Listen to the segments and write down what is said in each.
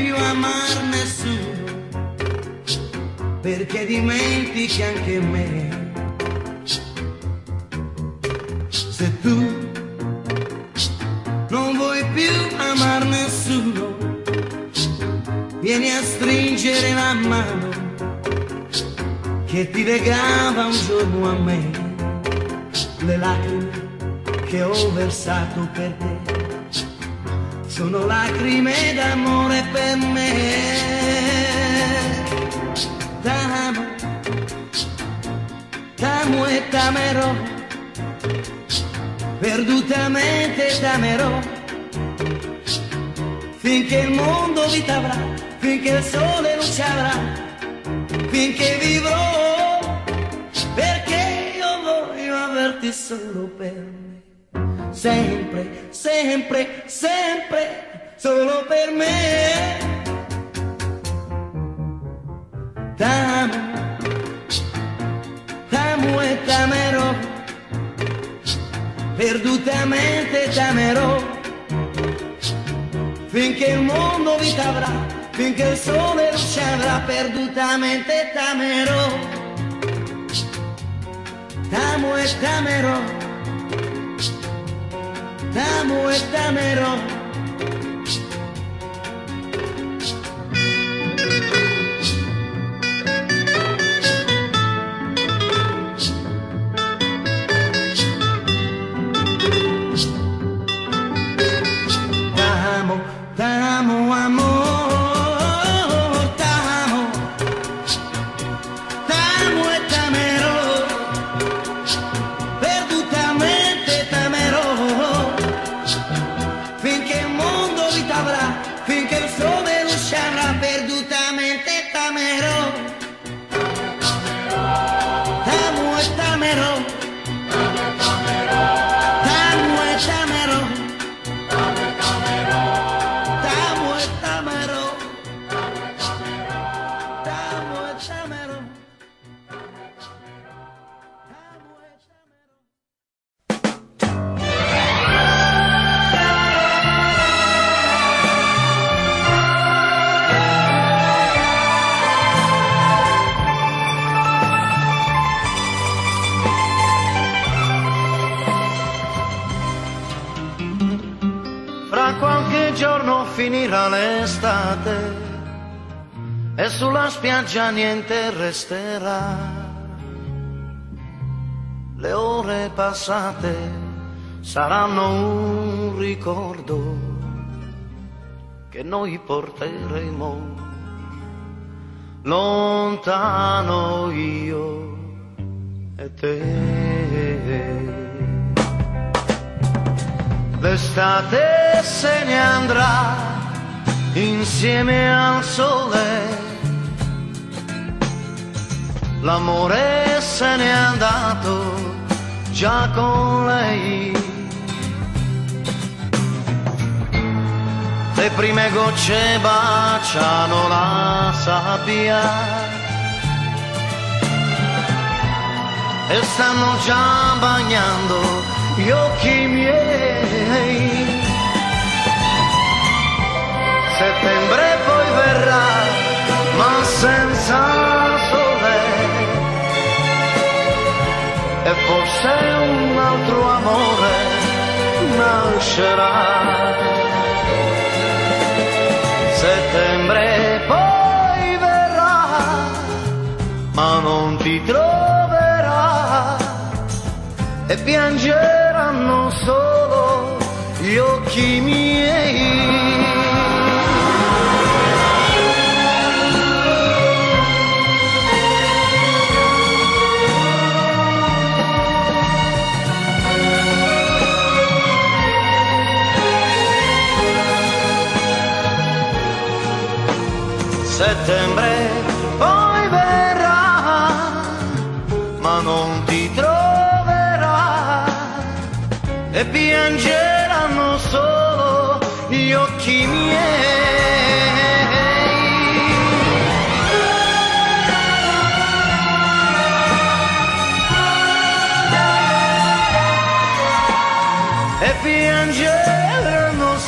più amare nessuno, perché dimentichi anche me. Se tu non vuoi più amare nessuno, vieni a stringere la mano che ti legava un giorno a me, le lacrime che ho versato per te sono lacrime d'amore per me. T'amo, t'amo e t'amerò, perdutamente t'amerò, finché il mondo vita avrà, finché il sole luce avrà, finché vivrò, perché io voglio averti solo per me sempre, sempre, sempre, solo per me. T'amo, t'amo e t'amerò, perdutamente t'amerò, finché il mondo vita avrà, finché il sole avrà, perdutamente t'amerò. T'amo e t'amerò t'amo e t'amerò. Sulla spiaggia niente resterà. Le ore passate saranno un ricordo che noi porteremo lontano io e te. L'estate se ne andrà insieme al sole. L'amore se n'è andato già con lei. Le prime gocce baciano la sabbia e stanno già bagnando gli occhi miei. Settembre poi verrà, ma senza E forse un altro amore nascerà. Settembre poi verrà, ma non ti troverà e piangeranno solo gli occhi miei. Settembre poi verrà, ma non ti troverà e piangeranno solo gli occhi miei. E piangeranno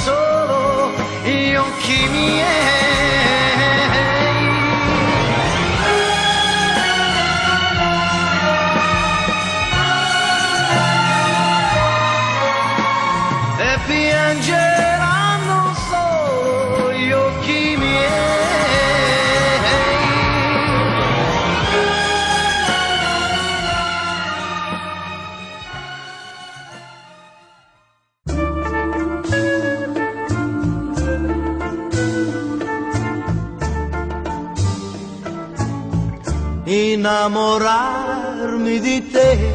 innamorarmi di te.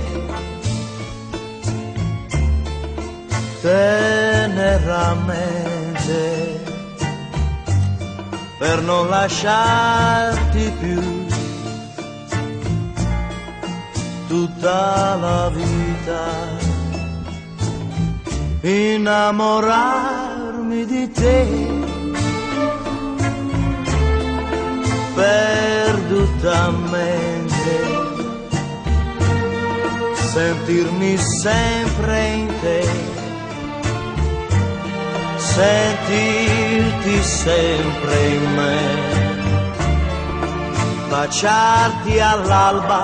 Teneramente per non lasciarti più tutta la vita. Innamorarmi di te. Perdutamente sentirmi sempre in te. Sentirti sempre in me. Baciarti all'alba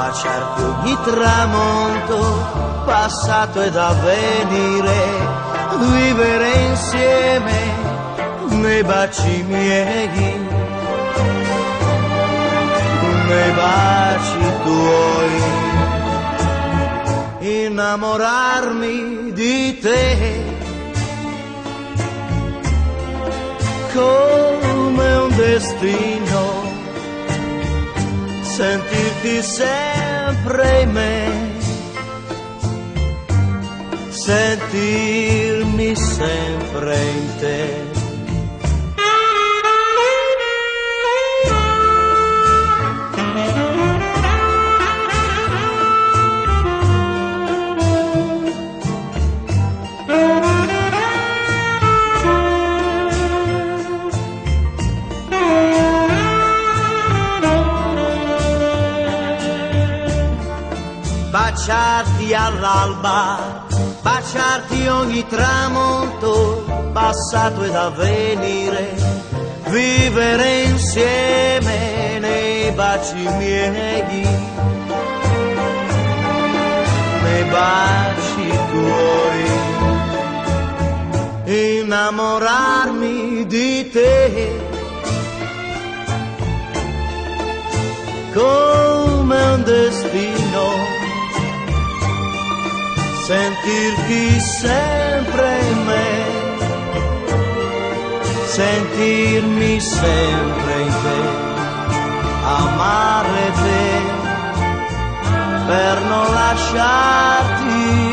baciarti ogni tramonto passato ed avvenire, vivere insieme nei baci miei, nei baci tuoi, innamorarmi di te. Come un destino, sentirti sempre in me sentirmi sempre in te. All'alba baciarti ogni tramonto, passato ed avvenire, vivere insieme nei baci miei, nei baci tuoi, innamorarmi di te. Come un destino sentirti sempre in me, sentirmi sempre in te, amare te per non lasciarti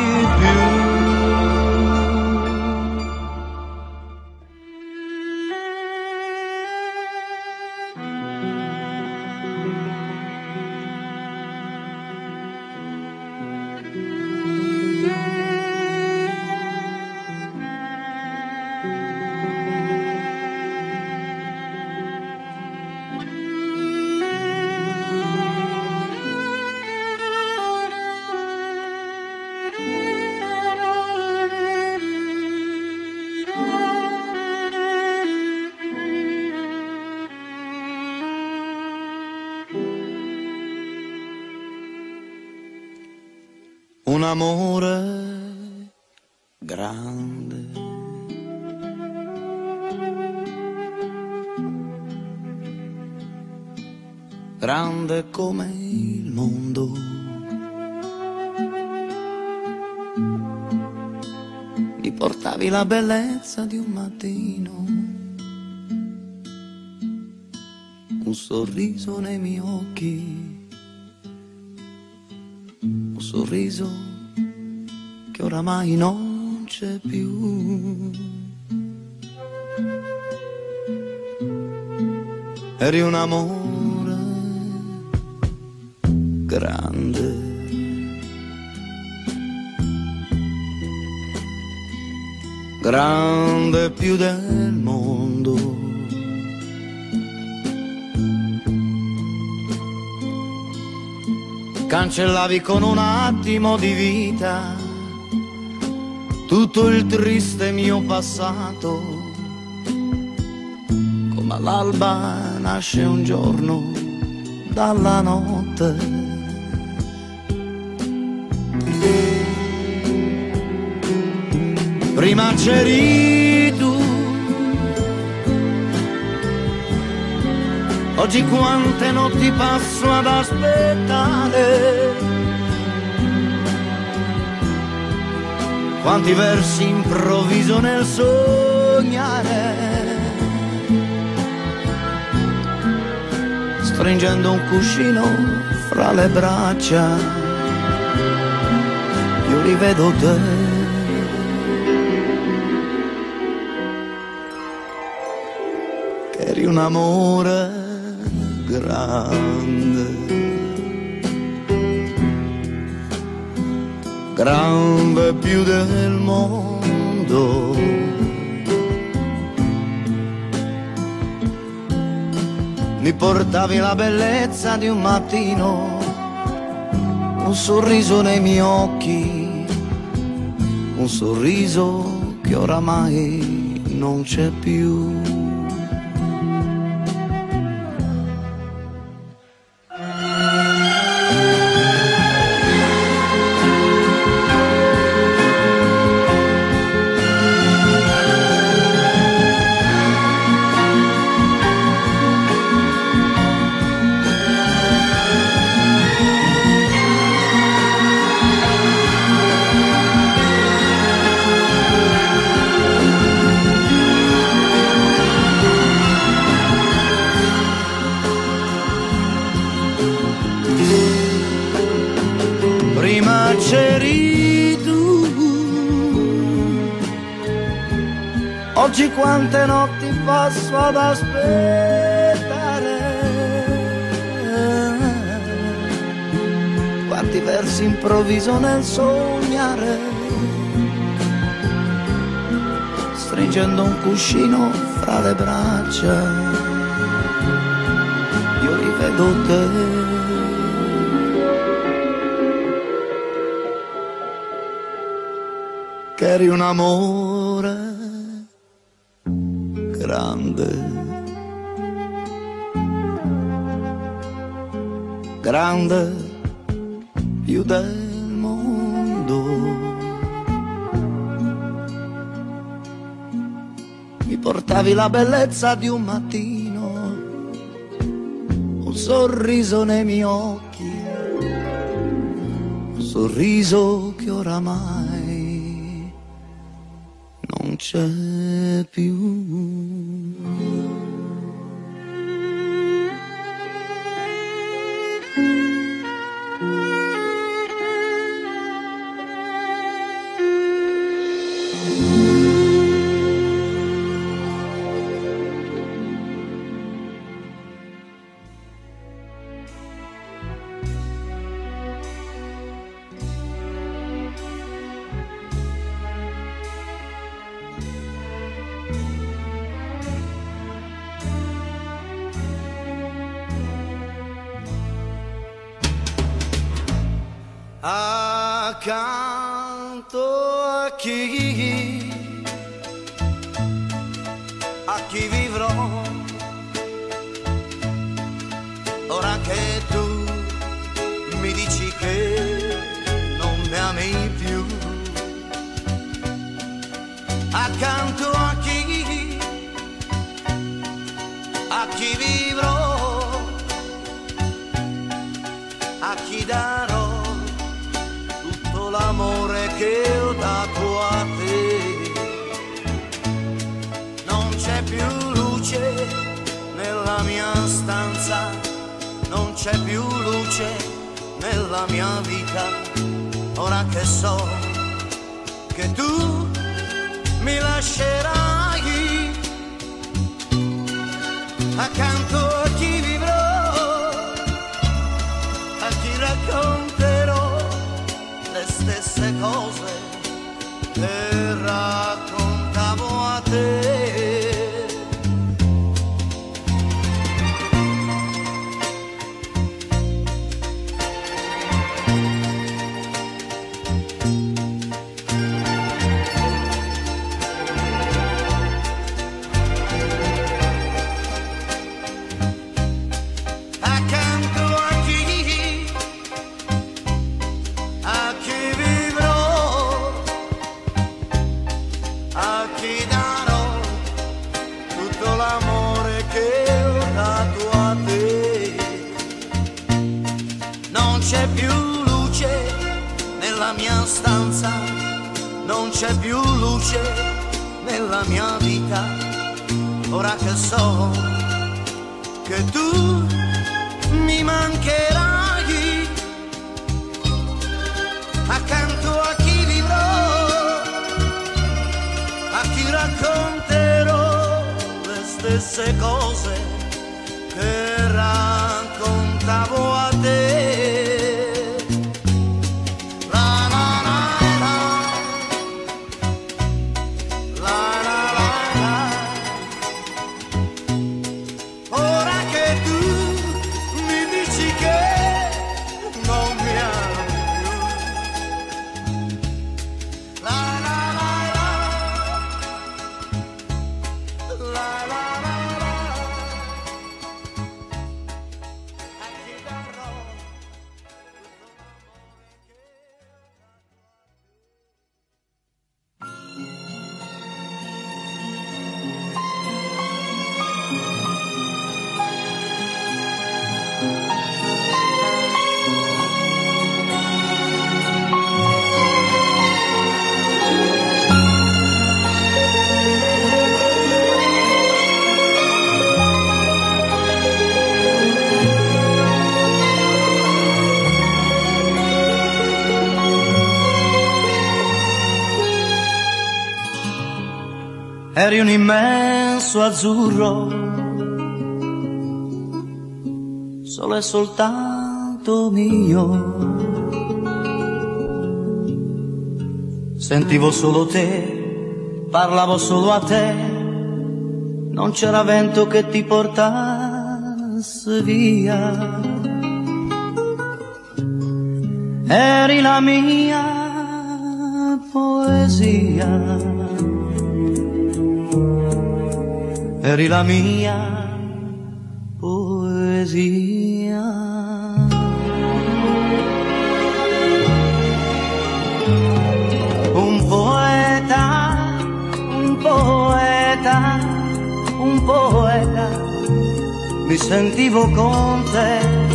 amore grande. Grande come il mondo. Mi portavi la bellezza di un mattino, un sorriso nei miei occhi sorriso che oramai non c'è più. Eri un amore grande. Grande più del mondo. cancellavi con un attimo di vita tutto il triste mio passato, come all'alba nasce un giorno dalla notte. Prima c'eri tu, oggi quante notti passo ad aspettare quanti versi improvviso nel sognare. Stringendo un cuscino fra le braccia, io rivedo te. Che eri un amore grande, grande più del mondo. Mi portavi la bellezza di un mattino, un sorriso nei miei occhi, un sorriso che oramai non c'è più. Quante notti passo ad aspettare, quanti versi improvviso nel sognare, stringendo un cuscino fra le braccia, io rivedo te. che eri un amore grande, grande più del mondo. Mi portavi la bellezza di un mattino, un sorriso nei miei occhi, un sorriso che oramai non c'è più. Accanto a chi a chi vivrò ora che tu mi dici che non mi ami più. Accanto a chi? A chi vivrò? A chi darò che ho dato a te. Non c'è più luce nella mia stanza, non c'è più luce nella mia vita. Ora che so che tu mi lascerai accanto a chi vivrò, a chi racconterò le stesse cose che raccontavo a te. Mi mancherai accanto a chi vivrò, a chi racconterò le stesse cose che raccontavo a te. Eri un immenso azzurro, solo e soltanto mio. Sentivo solo te, parlavo solo a te, non c'era vento che ti portasse via. Eri la mia poesia. Eri la mia poesia. Un poeta, un poeta, un poeta, mi sentivo con te.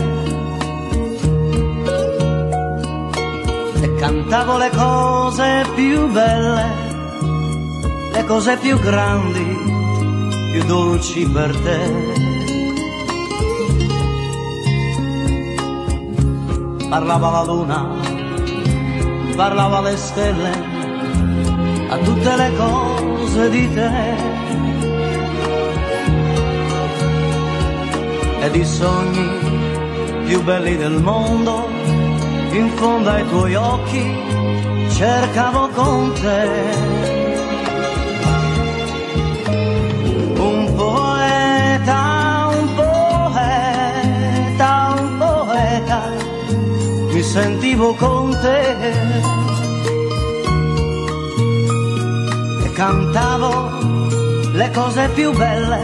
Cantavo le cose più belle, le cose più grandi più dolci per te. Parlava la luna, parlava le stelle, a tutte le cose di te. Ed i sogni più belli del mondo, in fondo ai tuoi occhi, cercavo con te. Sentivo con te e cantavo le cose più belle,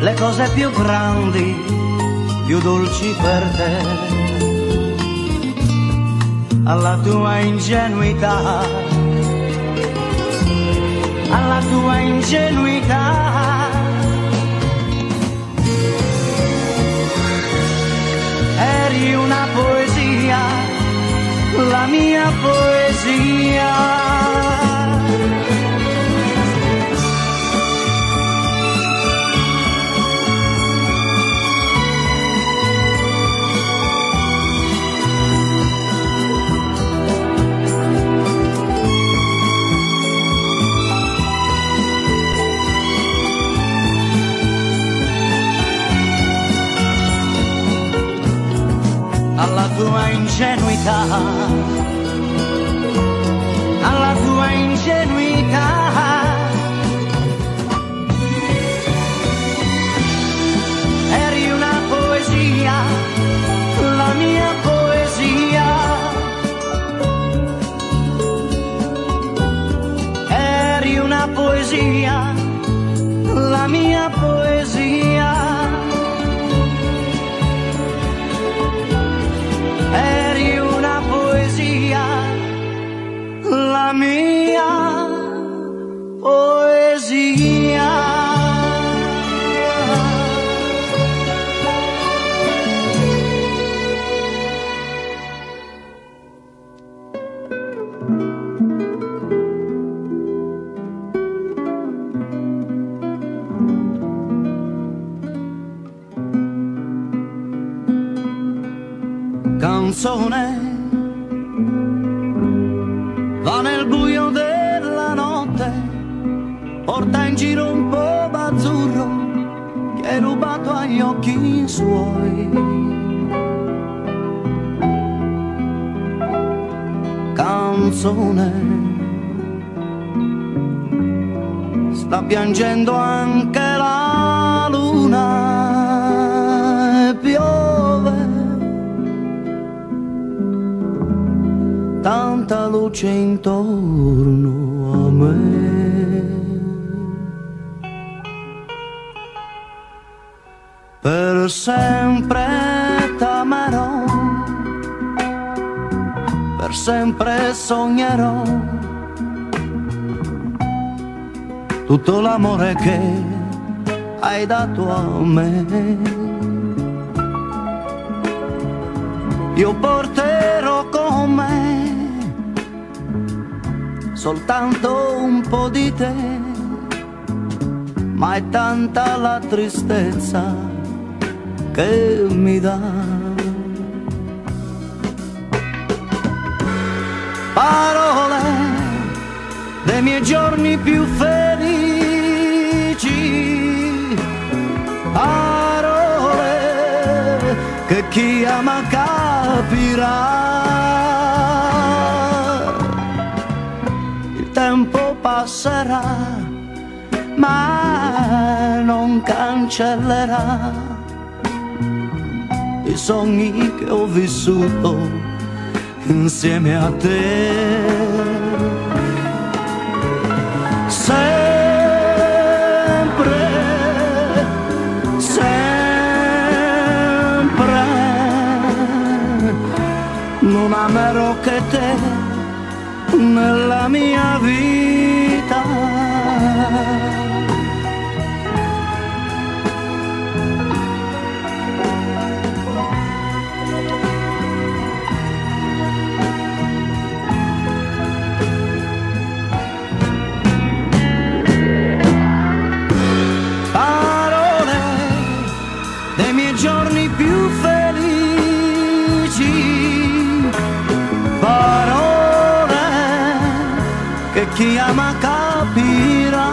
le cose più grandi, più dolci per te. Alla tua ingenuità alla tua ingenuità. Eri una poesia, la mia poesia. Tua ingenuità, alla tua ingenuità. Eri una poesia, la mia poesia. Eri una poesia, poesia. Luce intorno a me. Per sempre t'amerò, per sempre sognerò tutto l'amore che hai dato a me. Io porterò soltanto un po' di te, ma è tanta la tristezza che mi dà. Parole dei miei giorni più felici, parole che chi ama capirà. Passerà, ma non cancellerà i sogni che ho vissuto insieme a te. Sempre, sempre, non amerò che te nella mia vita. Ama capirà.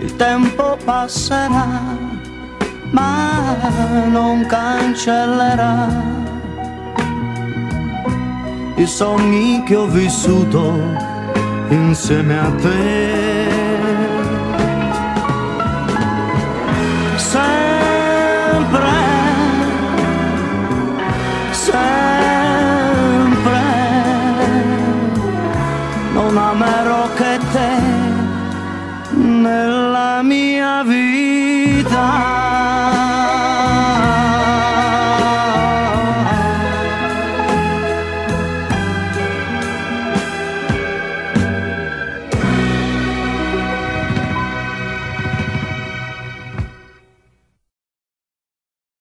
Il tempo passerà, ma non cancellerà i sogni che ho vissuto insieme a te.